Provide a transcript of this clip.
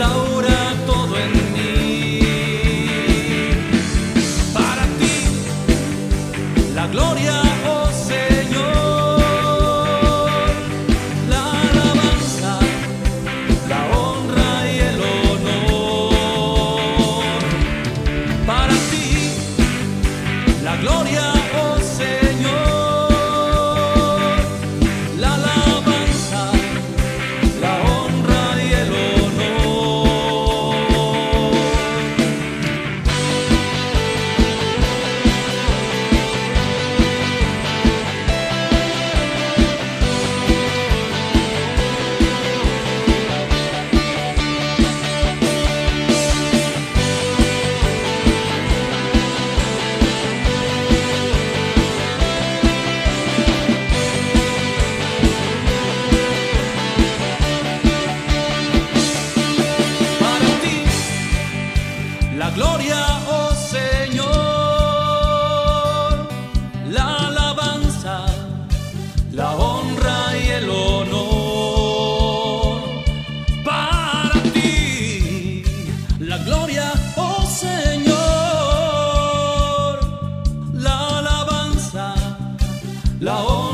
restaura todo en mí. Para ti, la gloria, oh Señor, la alabanza, la honra y el honor. Para ti, la gloria. 老。